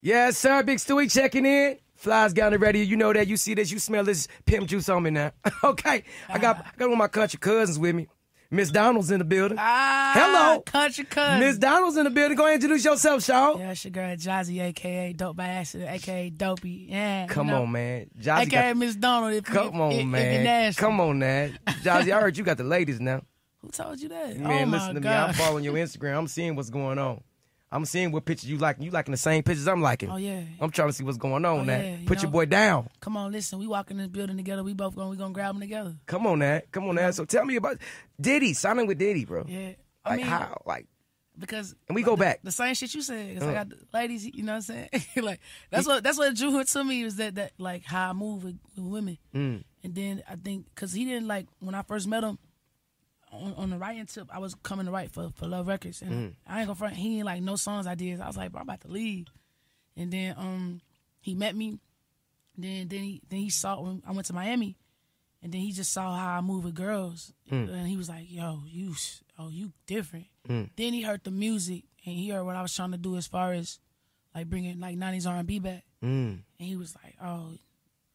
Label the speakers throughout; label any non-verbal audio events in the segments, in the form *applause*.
Speaker 1: Yes, sir. Big Stewie checking in. Flies got the radio. You know that. You see this. You smell this pimp juice on me now. *laughs* okay. I got I got one of my country cousins with me. Miss Donald's in the building.
Speaker 2: Ah,
Speaker 1: Hello.
Speaker 2: country cousin.
Speaker 1: Miss Donald's in the building. Go ahead and introduce yourself, Shaw.
Speaker 2: Yeah, it's your girl Jozzy, aka Dope by Accident, aka Dopey. Yeah,
Speaker 1: Come
Speaker 2: you know,
Speaker 1: on, man. Jozzy
Speaker 2: aka Miss Donald. If
Speaker 1: come on,
Speaker 2: if,
Speaker 1: man. Come on, now. Jozzy, I heard you got the ladies now. *laughs*
Speaker 2: Who told you that?
Speaker 1: Man,
Speaker 2: oh
Speaker 1: listen to me. I'm following your Instagram. I'm seeing what's going on. I'm seeing what pictures you like. You liking the same pictures I'm liking.
Speaker 2: Oh yeah.
Speaker 1: I'm trying to see what's going on
Speaker 2: Oh,
Speaker 1: now.
Speaker 2: yeah, you
Speaker 1: Put your boy down.
Speaker 2: Come on, listen. We walk in this building together. We both going. We gonna grab them together.
Speaker 1: Come on, that. Come on, that. So tell me about Diddy. Signing with Diddy, bro.
Speaker 2: Yeah. I
Speaker 1: Like
Speaker 2: mean,
Speaker 1: how? Like
Speaker 2: because
Speaker 1: And we go back.
Speaker 2: the same shit you said. 'cause I
Speaker 1: Uh.
Speaker 2: got the ladies. You know what I'm saying? *laughs* like that's what that's what drew it to me was that that like how I move with, with women.
Speaker 1: Mm.
Speaker 2: And then I think because he didn't like when I first met him on, on the writing tip, I was coming to write for for Love Records, and
Speaker 1: Mm.
Speaker 2: I ain't gonna front. He ain't like no songs I did. I was like, bro, I'm about to leave. And then um he met me. Then then he then he saw when I went to Miami, and then he just saw how I move with girls,
Speaker 1: Mm.
Speaker 2: and he was like, yo, you oh you different. Then he heard the music and he heard what I was trying to do as far as like bringing like '90s R&B back,
Speaker 1: mm.
Speaker 2: and he was like, "Oh,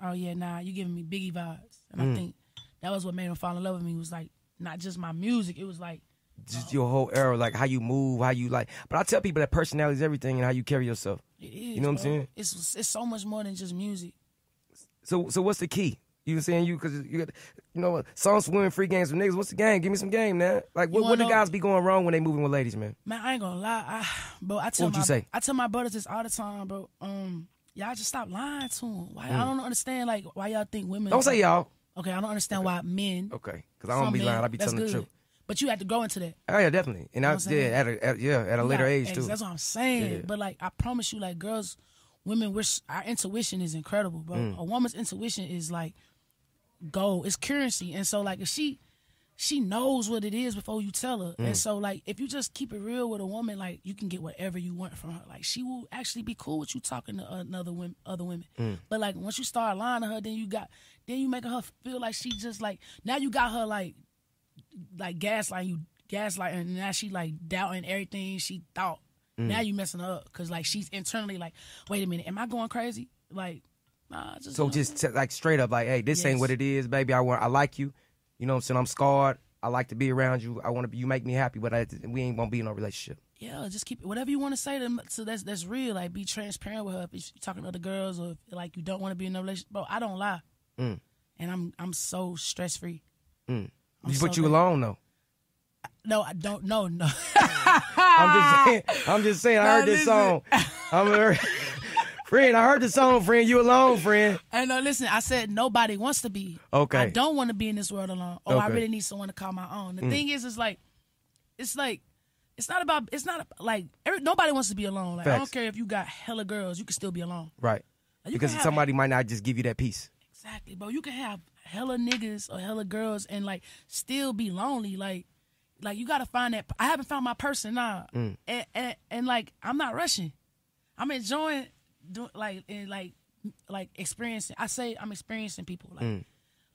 Speaker 2: oh yeah, nah, you giving me Biggie vibes." And
Speaker 1: Mm.
Speaker 2: I think that was what made him fall in love with me. Was like not just my music; it was like
Speaker 1: just your whole era, like how you move, how you like. But I tell people that personality is everything and how you carry yourself.
Speaker 2: it is.
Speaker 1: You know what I'm saying?
Speaker 2: It's it's so much more than just music.
Speaker 1: So so what's the key? You know saying you because you got you know songs for women, free games for niggas. What's the game? Give me some game, man. Like what, what the guys be going wrong when they moving with ladies, man?
Speaker 2: Man, I ain't gonna lie, I, bro. I tell
Speaker 1: What
Speaker 2: my
Speaker 1: you say?
Speaker 2: I tell my brothers this all the time, bro. Um, y'all just stop lying to them. Why I don't understand like why y'all think women.
Speaker 1: Mm. Don't say y'all.
Speaker 2: Okay, I don't understand why men.
Speaker 1: Okay, because I don't be
Speaker 2: men,
Speaker 1: lying. I be telling the
Speaker 2: good.
Speaker 1: truth.
Speaker 2: But you have to grow into that.
Speaker 1: Oh yeah, definitely. And I yeah at a at, yeah at a later
Speaker 2: Yeah,
Speaker 1: age too.
Speaker 2: That's what I'm saying.
Speaker 1: Yeah.
Speaker 2: But like, I promise you, like girls, women, we're, our intuition is incredible, bro.
Speaker 1: Mm.
Speaker 2: A woman's intuition is like gold. It's currency, and so like if she she knows what it is before you tell her,
Speaker 1: Mm.
Speaker 2: and so like if you just keep it real with a woman, like you can get whatever you want from her. Like she will actually be cool with you talking to another women, other women.
Speaker 1: Mm.
Speaker 2: But like once you start lying to her, then you got then you making her feel like she just like now you got her like like gaslighting you, gaslighting, and now she like doubting everything she thought. Now you messing her up because like she's internally like, wait a minute, am I going crazy? Like, nah, just
Speaker 1: So just t- like straight up, like, hey, this ain't what it is, baby. I want, I like you. You know what I'm saying? I'm scarred. I like to be around you. I want to be. You make me happy, but I, we ain't gonna be in no relationship.
Speaker 2: yeah, just keep whatever you want to say to them. So that's that's real. Like, be transparent with her. If you're talking to other girls or if, like you don't want to be in a relationship, bro, I don't lie,
Speaker 1: Mm.
Speaker 2: and I'm I'm so stress free.
Speaker 1: Mm. You
Speaker 2: so
Speaker 1: put you
Speaker 2: good.
Speaker 1: alone though.
Speaker 2: No, I don't. No, no. *laughs*
Speaker 1: I'm just saying. I'm just saying. I heard this song. I'm a, *laughs* friend. I heard the song, friend. You alone, friend.
Speaker 2: And no, listen, I said nobody wants to be.
Speaker 1: Okay.
Speaker 2: I don't want to be in this world alone. Oh, I really need someone to call my own. The thing is, is like, it's like, it's not about, it's not like, every, nobody wants to be alone. Like, I don't care if you got hella girls, you can still be alone.
Speaker 1: Right.
Speaker 2: You
Speaker 1: Because
Speaker 2: have-
Speaker 1: somebody might not just give you that peace.
Speaker 2: Exactly, bro. You can have hella niggas or hella girls and like still be lonely. Like, like you gotta find that. I haven't found my person now,
Speaker 1: Mm.
Speaker 2: and, and and like I'm not rushing. I'm enjoying doing like and like like experiencing. I say I'm experiencing people. Like,
Speaker 1: Mm.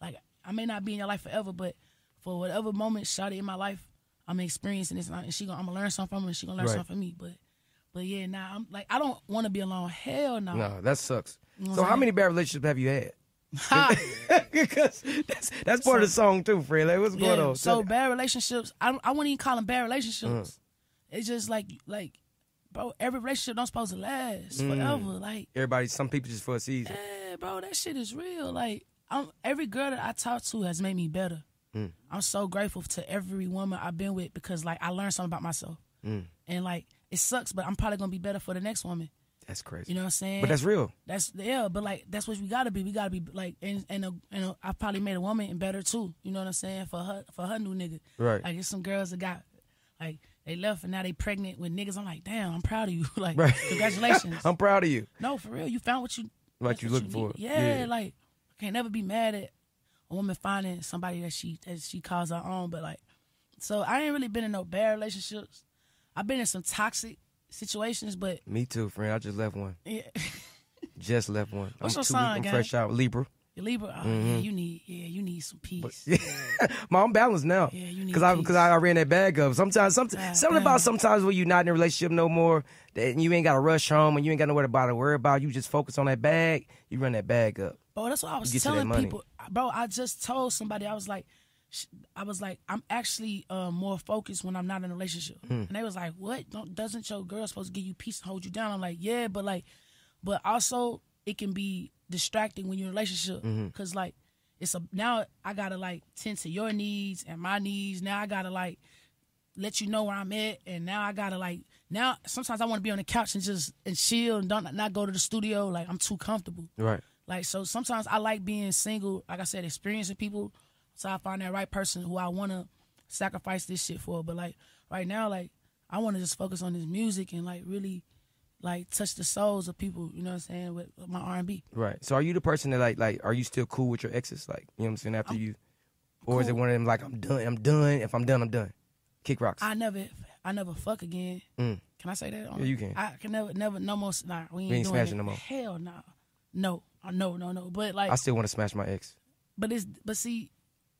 Speaker 2: like I may not be in your life forever, but for whatever moment shot in my life, I'm experiencing this, and, I, and she gonna I'm gonna learn something from her, and she gonna learn
Speaker 1: Right.
Speaker 2: something from me. But but yeah, nah, I'm like I don't want to be alone. Hell no.
Speaker 1: No, that sucks.
Speaker 2: know
Speaker 1: So how many bad relationships have you had? *laughs* Because *laughs* that's that's part of the song too, friend. Like, what's going
Speaker 2: Yeah,
Speaker 1: on?
Speaker 2: So bad relationships, I I wouldn't even call them bad relationships.
Speaker 1: Uh-huh.
Speaker 2: It's just like like, bro, every relationship don't supposed to last
Speaker 1: Mm.
Speaker 2: forever. Like,
Speaker 1: Everybody, some people just for a season.
Speaker 2: yeah, bro, that shit is real. Like, I'm every girl that I talk to has made me better.
Speaker 1: Mm.
Speaker 2: I'm so grateful to every woman I've been with because like I learned something about myself.
Speaker 1: Mm.
Speaker 2: And like it sucks, but I'm probably gonna be better for the next woman.
Speaker 1: That's crazy.
Speaker 2: You know what I'm saying?
Speaker 1: but that's real.
Speaker 2: That's yeah, but like that's what we gotta be. We gotta be like, and and, uh, and uh, I probably made a woman better too. You know what I'm saying for her for her new nigga.
Speaker 1: Right.
Speaker 2: Like there's some girls that got like they left and now they pregnant with niggas. I'm like, damn, I'm proud of you. *laughs* like,
Speaker 1: Right.
Speaker 2: congratulations. *laughs*
Speaker 1: I'm proud of you.
Speaker 2: no, for real, you found what you
Speaker 1: Like you looking for.
Speaker 2: need. Yeah, like I can't never be mad at a woman finding somebody that she that she calls her own. But like, so I ain't really been in no bad relationships. I've been in some toxic situations, but
Speaker 1: Me too, friend. I just left one.
Speaker 2: yeah. *laughs*
Speaker 1: Just left one.
Speaker 2: What's
Speaker 1: I'm
Speaker 2: your sign,
Speaker 1: I'm fresh out. Libra.
Speaker 2: Your Libra, oh,
Speaker 1: Mm-hmm.
Speaker 2: yeah, you need, yeah, you need some peace. *laughs*
Speaker 1: Mom, I'm balanced now.
Speaker 2: Yeah, you need
Speaker 1: Cause I because I, I ran that bag up. Sometimes, some,
Speaker 2: Ah,
Speaker 1: something about sometimes when you're not in a relationship no more, that you ain't got to rush home and you ain't got nowhere to bother worry about. You just focus on that bag. You run that bag up.
Speaker 2: Bro, that's what I was telling people. Bro, I just told somebody I was like, I was like, I'm actually uh, more focused when I'm not in a relationship.
Speaker 1: Hmm.
Speaker 2: And they was like, what? Don't, doesn't your girl supposed to give you peace and hold you down? I'm like, yeah, but like, but also it can be distracting when you're in a relationship
Speaker 1: Mm-hmm.
Speaker 2: because like it's a now I gotta like tend to your needs and my needs. Now I gotta like let you know where I'm at, and now I gotta like now. Sometimes I want to be on the couch and just and chill and don't not go to the studio. Like I'm too comfortable.
Speaker 1: Right.
Speaker 2: Like so, sometimes I like being single. Like I said, experiencing people. So I find that right person who I want to sacrifice this shit for. But like right now, like I want to just focus on this music and like really like touch the souls of people. You know what I'm saying with, with my R&B.
Speaker 1: Right. So are you the person that like like are you still cool with your exes? Like you know what I'm saying after you, or is it one of them like I'm done? I'm done. If I'm done, I'm done. Kick rocks.
Speaker 2: I never, I never fuck again.
Speaker 1: Mm.
Speaker 2: Can I say that?
Speaker 1: Yeah, you can.
Speaker 2: I can never, never, no more. Nah, we ain't,
Speaker 1: ain't
Speaker 2: doing
Speaker 1: smashing no more.
Speaker 2: Hell no, no, Uh, no, no, no. But like,
Speaker 1: I still want to smash my ex.
Speaker 2: but it's, but see,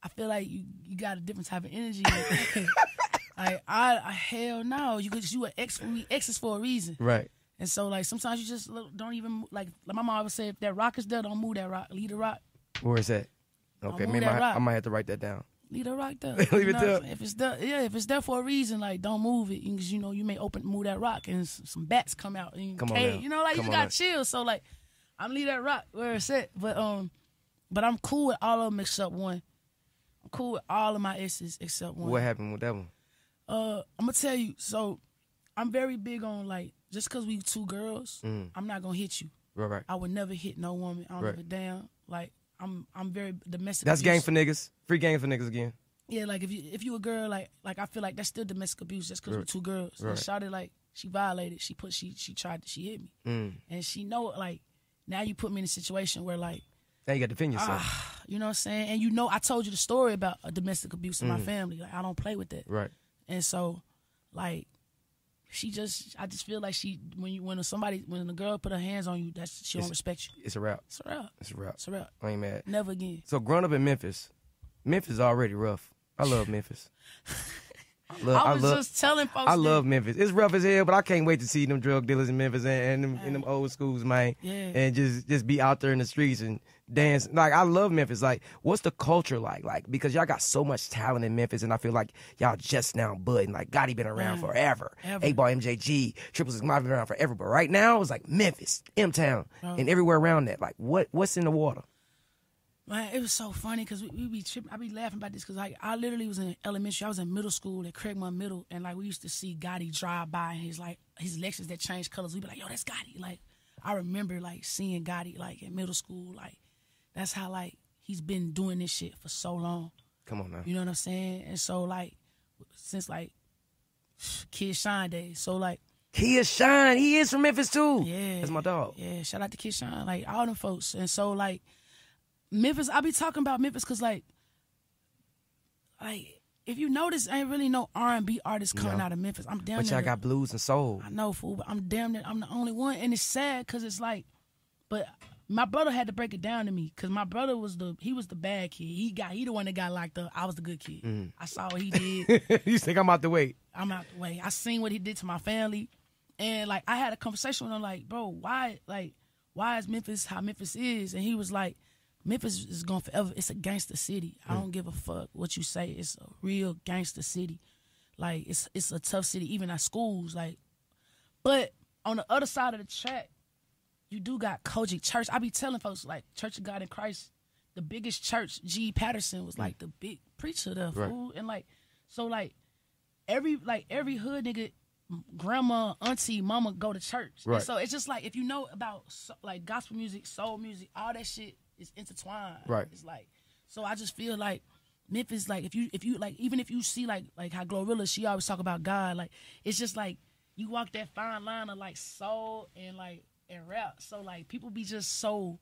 Speaker 2: I feel like you, you got a different type of energy. *laughs* like I, I, hell no, you could, you an ex me, exes for a reason.
Speaker 1: Right.
Speaker 2: And so like sometimes you just don't even like, like my mom always say, if that rock is there, don't move that rock, leave the rock,
Speaker 1: Where is that? Okay, maybe
Speaker 2: that
Speaker 1: I. I might have to write that down.
Speaker 2: leave the rock there. *laughs*
Speaker 1: Leave it there.
Speaker 2: If it's there, yeah, if it's there for a reason, like don't move it, because you know you may open move that rock and some bats come out and
Speaker 1: Come on
Speaker 2: cave. You know, like
Speaker 1: Come
Speaker 2: you got chill. So like, I'm leave that rock where it's at. But um, but I'm cool with all of them except one. I'm cool with all of my exes except one.
Speaker 1: What happened with that one?
Speaker 2: Uh, I'm gonna tell you. So I'm very big on like just because we two girls,
Speaker 1: Mm.
Speaker 2: I'm not gonna hit you.
Speaker 1: Right, right.
Speaker 2: I would never hit no woman. I don't
Speaker 1: Right.
Speaker 2: give a damn. Like I'm I'm very domestic.
Speaker 1: That's
Speaker 2: abuse.
Speaker 1: game for niggas. Free game for niggas again.
Speaker 2: Yeah, like if you if you a girl, like like I feel like that's still domestic abuse just because we're two girls.
Speaker 1: Right.
Speaker 2: And Shawty like she violated. She put she she tried to she hit me,
Speaker 1: Mm.
Speaker 2: and she know like now you put me in a situation where like
Speaker 1: Now you got to defend yourself.
Speaker 2: Ah. you know what I'm saying, and you know I told you the story about a domestic abuse in
Speaker 1: Mm.
Speaker 2: my family. Like I don't play with that,
Speaker 1: right.
Speaker 2: and so like she just I just feel like she when you when somebody when a girl put her hands on you, that's she don't respect you.
Speaker 1: It's a wrap.
Speaker 2: It's a wrap.
Speaker 1: It's a wrap.
Speaker 2: It's a wrap.
Speaker 1: I ain't mad.
Speaker 2: Never again.
Speaker 1: So growing up in Memphis, Memphis is already rough. I love *laughs* Memphis. I love.
Speaker 2: I was
Speaker 1: love,
Speaker 2: just telling folks.
Speaker 1: I
Speaker 2: that-
Speaker 1: love Memphis. It's rough as hell, but I can't wait to see them drug dealers in Memphis and, and them, in them old schools, man.
Speaker 2: Yeah.
Speaker 1: And just just be out there in the streets and dance. Like I love Memphis. Like, what's the culture like? Like because y'all got so much talent in Memphis, and I feel like y'all just now budding. Like Gotti been around
Speaker 2: Yeah.
Speaker 1: forever.
Speaker 2: Ever.
Speaker 1: 8Ball, MJG, Triple Six Mafia been around forever. But right now it's like Memphis, M Town,
Speaker 2: Oh.
Speaker 1: and everywhere around that. Like what what's in the water?
Speaker 2: Man, it was so funny because we, we be tripping. I be laughing about this because like I literally was in elementary. I was in middle school at Craigmont Middle, and like we used to see Gotti drive by and his like his Lexus that changed colors. We'd be like, "Yo, that's Gotti." Like I remember like seeing Gotti like in middle school. Like that's how like he's been doing this shit for so long.
Speaker 1: Come on now.
Speaker 2: You know what I'm saying? And so like since like Kia Shine days. So like
Speaker 1: Kia Shine, he is from Memphis too.
Speaker 2: yeah,
Speaker 1: That's my dog.
Speaker 2: Yeah, shout out to Kia Shine, like all them folks. And so like Memphis, I be talking about Memphis because like, like if you notice, ain't really no R and B artists coming
Speaker 1: No.
Speaker 2: out of Memphis. I'm damn
Speaker 1: But y'all got blues and soul.
Speaker 2: I know, fool, but I'm damn near. I'm the only one, and it's sad because it's like, but my brother had to break it down to me because my brother was the he was the bad kid. He got he the one that got locked up. I was the good kid.
Speaker 1: Mm-hmm.
Speaker 2: I saw what he did. *laughs*
Speaker 1: you think I'm out the way?
Speaker 2: I'm out the way. I seen what he did to my family, and like I had a conversation with him, like, bro, why, like, why is Memphis how Memphis is? And he was like, Memphis is going forever. It's a gangster city. I don't give a fuck what you say. It's a real gangster city. Like it's it's a tough city, even at schools. Like, but on the other side of the track, you do got COGIC Church. I be telling folks like Church of God in Christ, the biggest church. G. Patterson was like mm. the big preacher there,
Speaker 1: Right.
Speaker 2: fool. And like, so like every like every hood nigga, grandma, auntie, mama go to church. And
Speaker 1: Right.
Speaker 2: so it's just like if you know about so, like gospel music, soul music, all that shit is intertwined.
Speaker 1: Right.
Speaker 2: It's like so I just feel like Memphis, like if you if you like even if you see like like how Glorilla, she always talk about God, like it's just like you walk that fine line of like soul and like and rap. So like people be just so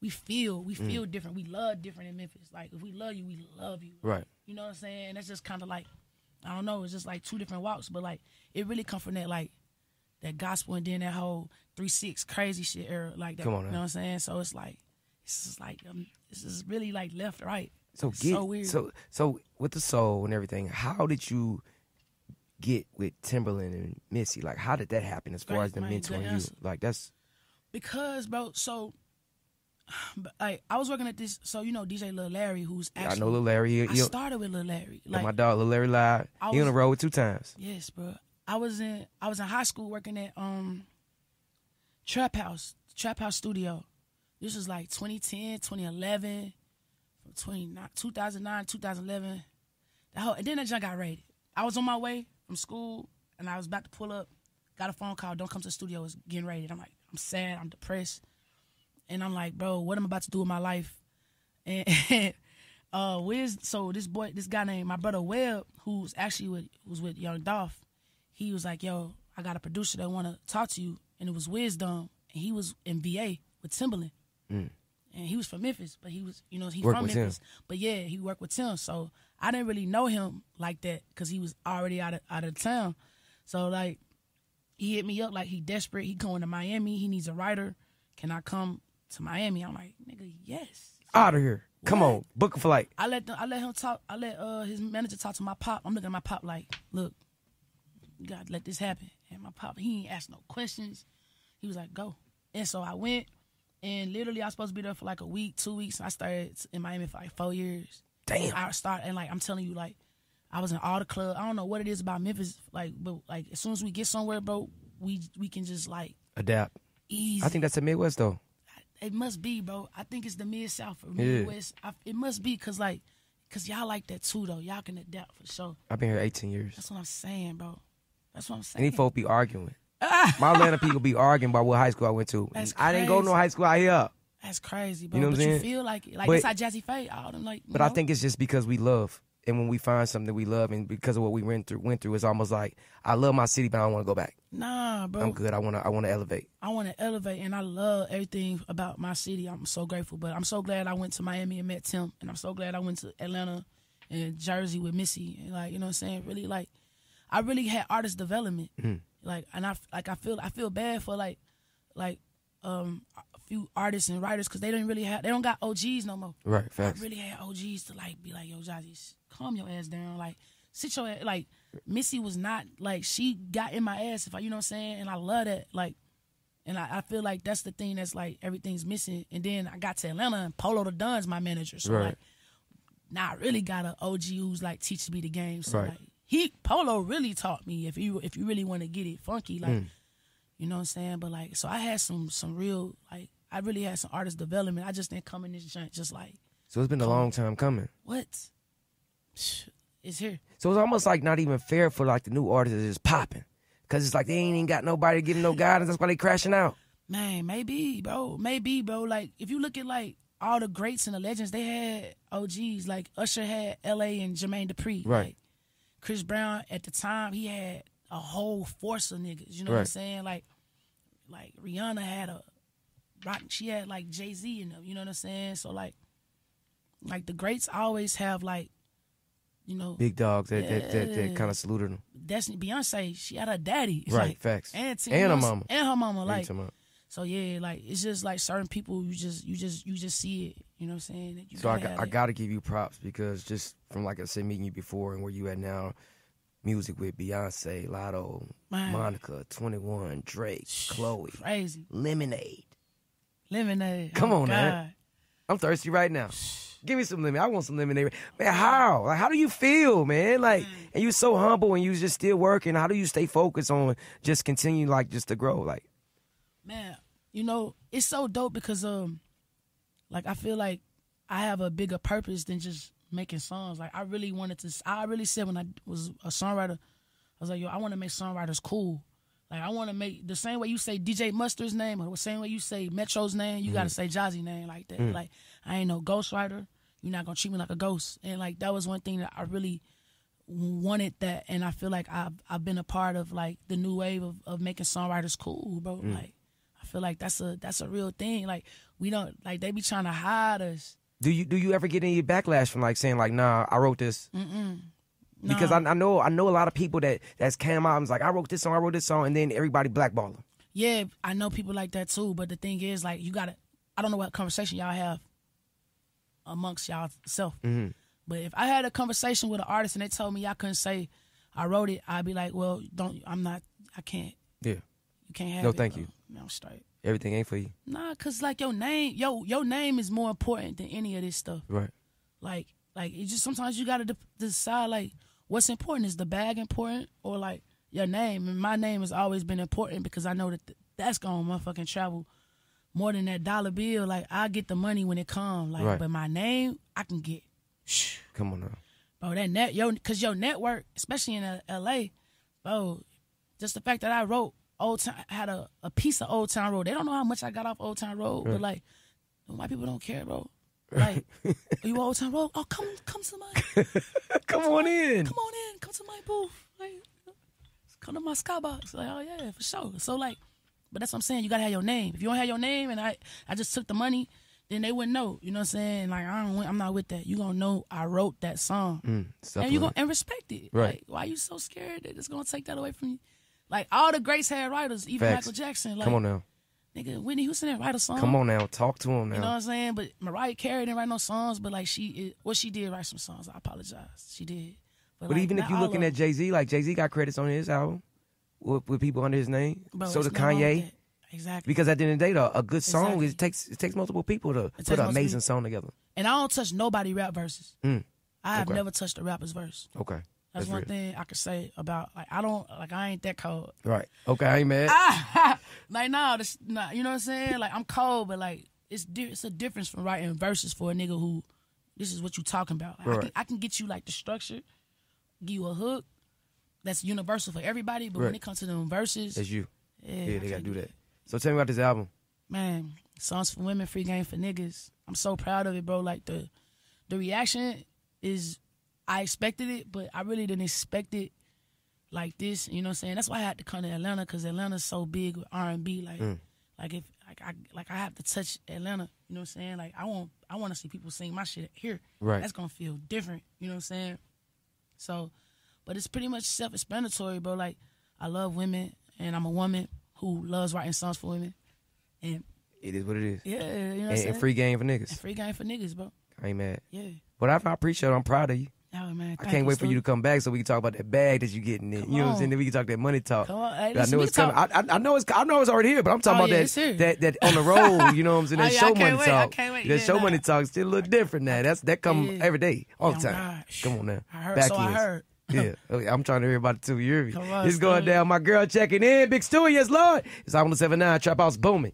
Speaker 2: we feel we feel different. We love different in Memphis. Like if we love you, we love you.
Speaker 1: Right.
Speaker 2: You know what I'm saying? And that's just kind of like I don't know. It's just like two different walks, but like it really come from that like that gospel and then that whole three six crazy shit era like that.
Speaker 1: Come on
Speaker 2: you know what I'm saying? So it's like It's just like um, this is really like left right.
Speaker 1: So get
Speaker 2: so weird.
Speaker 1: so so with the soul and everything. How did you get with Timbaland and Missy? Like, how did that happen? As far
Speaker 2: Great,
Speaker 1: as the mentoring you, like that's
Speaker 2: Because, bro, so but, like I was working at this. So you know DJ Lil Larry, who's actually—I
Speaker 1: know Lil Larry.
Speaker 2: I started with Lil Larry. like my
Speaker 1: dog Lil Larry live.
Speaker 2: I
Speaker 1: He on the
Speaker 2: was-
Speaker 1: road two times.
Speaker 2: yes, bro. I was in I was in high school working at um Trap House, Trap House Studio. This was like 2010, 2011, from 2009, 2011. That whole, and then that junk got raided. I was on my way from school and I was about to pull up. Got a phone call. Don't come to the studio. It's getting raided. I'm like, I'm sad. I'm depressed. And I'm like, bro, what am I about to do with my life? *laughs* And uh, Wiz, so this boy, this guy named my brother Webb, who's actually with who's with Young Dolph, he was like, yo, I got a producer that want to talk to you, and it was Wisdom, and he was in VA with Timbaland, and he was from Memphis, but he was, you know, he from. Memphis, but yeah, he worked with Tim, so I didn't really know him like that because he was already out of out of town, so like he hit me up like he desperate, he going to Miami, he needs a writer, can I come to Miami? I'm like, nigga, yes.
Speaker 1: Out of here. Come on, book a flight.
Speaker 2: I let them, I let him talk. I let uh his manager talk to my pop. I'm looking at my pop like, look, you gotta let this happen. And my pop, he ain't asked no questions. He was like, go. And so I went, and literally I was supposed to be there for like a week, two weeks. I started in Miami for like four years.
Speaker 1: Damn.
Speaker 2: I started, and like I'm telling you, like I was in all the club. I don't know what it is about Memphis, like, but like as soon as we get somewhere, bro, we we can just like
Speaker 1: Adapt.
Speaker 2: easy.
Speaker 1: I think that's the Midwest though.
Speaker 2: It must be, bro. I think it's the mid south or
Speaker 1: Yeah.
Speaker 2: Midwest. I, it must be, cause like, cause y'all like that too, though. Y'all can adapt for sure.
Speaker 1: I've been here 18 years.
Speaker 2: That's what I'm saying, bro. That's what I'm
Speaker 1: And
Speaker 2: saying.
Speaker 1: these folk be arguing. *laughs* My Atlanta people be arguing about what high school I went to.
Speaker 2: That's
Speaker 1: I didn't go to no high school out here.
Speaker 2: That's crazy, bro.
Speaker 1: You know what
Speaker 2: but
Speaker 1: I'm saying?
Speaker 2: you feel like it. Like
Speaker 1: But-
Speaker 2: it's how Jazze Pha, all them like.
Speaker 1: But I think it's just because we love. And when we find something we love and because of what we went through went through, it's almost like I love my city, but I don't want to go back.
Speaker 2: nah, bro.
Speaker 1: I'm good. I wanna I wanna elevate.
Speaker 2: I want to elevate, and I love everything about my city. I'm so grateful, but I'm so glad I went to Miami and met Tim, and I'm so glad I went to Atlanta and Jersey with Missy, and like you know what I'm saying. Really, like I really had artist development, like, and I like I feel I feel bad for like like um few artists and writers because they don't really have they don't got OGs no more.
Speaker 1: Right, facts.
Speaker 2: I really had OGs to like be like, yo, Jozzy, calm your ass down. Like, sit your ass. Like, Missy was not like she got in my ass if I, you know what I'm saying. And I love that. Like, and I, I feel like that's the thing that's like everything's missing. And then I got to Atlanta and Polow da Don's my manager. So
Speaker 1: Right.
Speaker 2: like, now I really got an OG who's like teaching me the game. So
Speaker 1: Right.
Speaker 2: like, he Polow really taught me if you if you really want to get it funky, like,
Speaker 1: Mm.
Speaker 2: you know what I'm saying. But like, so I had some some real like I really had some artist development. I just didn't come in this joint just like
Speaker 1: So it's been a long time coming.
Speaker 2: what? It's here.
Speaker 1: So it's almost like not even fair for like the new artists that's just popping. Cause it's like they ain't even got nobody giving no guidance. That's why they crashing out.
Speaker 2: Man, maybe, bro. Maybe, bro. Like, if you look at like all the greats and the legends, they had OGs. Like Usher had L.A. and Jermaine Dupri.
Speaker 1: Right.
Speaker 2: Like, Chris Brown at the time, he had a whole force of niggas. You know what I'm saying? Like, like Rihanna had a, rock- she had like Jay Z in them. You know what I'm saying? So like, like the greats always have like, you know,
Speaker 1: Big dogs that that, that, that kind of saluted them.
Speaker 2: Destiny Beyonce. She had her daddy. It's
Speaker 1: Right,
Speaker 2: like-
Speaker 1: facts.
Speaker 2: And, Tina
Speaker 1: And her mama.
Speaker 2: And her mama. Like, so yeah, like it's just like certain people you just you just you just see it. You know what I'm saying?
Speaker 1: So I
Speaker 2: gotta
Speaker 1: I got to give you props because just from like I said meeting you before and where you at now, music with Beyonce, Latto,
Speaker 2: Man.
Speaker 1: Monica, Twenty One, Drake, Chloe,
Speaker 2: crazy
Speaker 1: Lemonade.
Speaker 2: Lemonade.
Speaker 1: Come
Speaker 2: oh
Speaker 1: on, man. I'm thirsty right now. Give me some lemonade. I want some lemonade. Man, how? Like, how do you feel, man? Like, and you so humble and you just still working. How do you stay focused on just continue like just to grow? Like,
Speaker 2: man, you know, it's so dope because um like I feel like I have a bigger purpose than just making songs. Like I really wanted to I really said when I was a songwriter, I was like, yo, I want to make songwriters cool. Like I want to make the same way you say DJ Mustard's name, or the same way you say Metro's name, you gotta mm-hmm. say Jozzy name like that. Mm. Like I ain't no ghostwriter. You're not gonna treat me like a ghost. And like that was one thing that I really wanted that and I feel like I've I've been a part of like the new wave of, of making songwriters cool, bro. Mm. Like I feel like that's a that's a real thing. Like we don't like they be trying to hide us.
Speaker 1: do you do you ever get any backlash from like saying like, nah, I wrote this? Because I, I know I know a lot of people that that's came out and was like, I wrote this song, I wrote this song, and then everybody blackball them.
Speaker 2: Yeah, I know people like that too, but the thing is like you gotta I don't know what conversation y'all have amongst y'all self.
Speaker 1: Mm-hmm.
Speaker 2: But if I had a conversation with an artist and they told me I couldn't say I wrote it, I'd be like, well, don't. I'm not. I can't.
Speaker 1: Yeah.
Speaker 2: You can't have
Speaker 1: No,
Speaker 2: it.
Speaker 1: thank
Speaker 2: bro.
Speaker 1: you.
Speaker 2: No, straight.
Speaker 1: Everything ain't for you.
Speaker 2: Nah, cause like your name, yo, your name is more important than any of this stuff.
Speaker 1: Right.
Speaker 2: Like, like it just sometimes you gotta de- decide like what's important. Is the bag important or like your name? And my name has always been important because I know that th- that's gonna motherfucking travel more than that dollar bill. Like I get the money when it comes. Like,
Speaker 1: Right.
Speaker 2: but my name I can get. Shh.
Speaker 1: Come on now.
Speaker 2: bro. That net, yo, cause your network, especially in uh, L.A., bro. Just the fact that I wrote Old Town, had a, a piece of Old Town Road. They don't know how much I got off Old Town Road, but like, white people don't care, bro. Like, *laughs* are you Old Town Road? Oh, come, come to my, *laughs*
Speaker 1: Come on in.
Speaker 2: come on in, come to my booth, like, come to my skybox. Like, oh yeah, for sure. So like, but that's what I'm saying. You gotta have your name. If you don't have your name, and I, I just took the money. Then they wouldn't know, you know what I'm saying? Like I don't, I'm not with that. You gonna know I wrote that song
Speaker 1: Mm,
Speaker 2: and you gonna and respect it.
Speaker 1: Right.
Speaker 2: Like, why are you so scared that it's gonna take that away from you? Like all the greats had writers, even
Speaker 1: Facts.
Speaker 2: Michael Jackson. Like,
Speaker 1: Come on now.
Speaker 2: Nigga, Whitney Houston didn't write a song.
Speaker 1: Come on now. Talk to him now.
Speaker 2: You know what I'm saying? But Mariah Carey didn't write no songs, but like she, it, well, she did write some songs. I apologize, she did.
Speaker 1: But
Speaker 2: like,
Speaker 1: even if you're looking at Jay Z, like Jay Z got credits on his album with, with people under his name. so
Speaker 2: it's
Speaker 1: did
Speaker 2: nothing wrong with
Speaker 1: Kanye.
Speaker 2: Exactly.
Speaker 1: Because at the end of the day, though, a good song
Speaker 2: Exactly.
Speaker 1: it takes it takes multiple people to put an amazing
Speaker 2: people.
Speaker 1: song together.
Speaker 2: And I don't touch nobody rap verses.
Speaker 1: Mm.
Speaker 2: I have
Speaker 1: Okay.
Speaker 2: never touched a rapper's verse.
Speaker 1: Okay,
Speaker 2: That's,
Speaker 1: that's,
Speaker 2: one
Speaker 1: real.
Speaker 2: thing I could say about like I don't like I ain't that cold.
Speaker 1: Right. Okay, I ain't mad. *laughs*
Speaker 2: Like no, this, nah, you know what I'm saying? Like I'm cold, but like it's di- it's a difference from writing verses for a nigga who this is what you talking about. Like, I, can,
Speaker 1: Right.
Speaker 2: I can get you like the structure, give you a hook that's universal for everybody, but when it comes to them verses,
Speaker 1: That's you.
Speaker 2: yeah,
Speaker 1: Yeah, they gotta do that. So tell me about this album.
Speaker 2: Man, songs for women, free game for niggas. I'm so proud of it, bro. Like the the reaction is I expected it, but I really didn't expect it like this. You know what I'm saying? That's why I had to come to Atlanta because Atlanta's so big with R and B. Like,
Speaker 1: Mm.
Speaker 2: like if like I like I have to touch Atlanta. You know what I'm saying? Like I want I want to see people sing my shit here.
Speaker 1: Right.
Speaker 2: That's gonna feel different. You know what I'm saying? So, but it's pretty much self-explanatory, bro. Like I love women, and I'm a woman who loves writing songs for women, and
Speaker 1: It is what it is.
Speaker 2: yeah, you know what I'm
Speaker 1: And,
Speaker 2: saying?
Speaker 1: and free game for niggas.
Speaker 2: And free game for niggas, bro.
Speaker 1: I ain't mad.
Speaker 2: Yeah.
Speaker 1: But I, I appreciate it. I'm proud of you.
Speaker 2: Oh man,
Speaker 1: I can't wait for you to come back so we can talk about that bag that you getting in.
Speaker 2: Come
Speaker 1: You know what I'm saying? Then we can talk that money talk.
Speaker 2: Come on, hey,
Speaker 1: I know it's coming. I, I, I know it's I know it's already here, but I'm talking
Speaker 2: Oh,
Speaker 1: about
Speaker 2: yeah,
Speaker 1: that, that that on the road. You know what I'm saying? *laughs*
Speaker 2: Oh,
Speaker 1: That
Speaker 2: yeah,
Speaker 1: show money
Speaker 2: wait,
Speaker 1: talk. That
Speaker 2: Yeah,
Speaker 1: show
Speaker 2: nah.
Speaker 1: money talk still a little different now. That's that come
Speaker 2: Yeah.
Speaker 1: every day, all the
Speaker 2: Oh,
Speaker 1: time.
Speaker 2: gosh.
Speaker 1: Come on now.
Speaker 2: I heard-
Speaker 1: Back
Speaker 2: so I heard. *laughs*
Speaker 1: Yeah, oh, Okay, I'm trying to hear about it too. You hear me?
Speaker 2: Come on,
Speaker 1: It's going down. My girl checking in. Big Stewie, yes, Lord. It's on the 7 9 Trap House booming.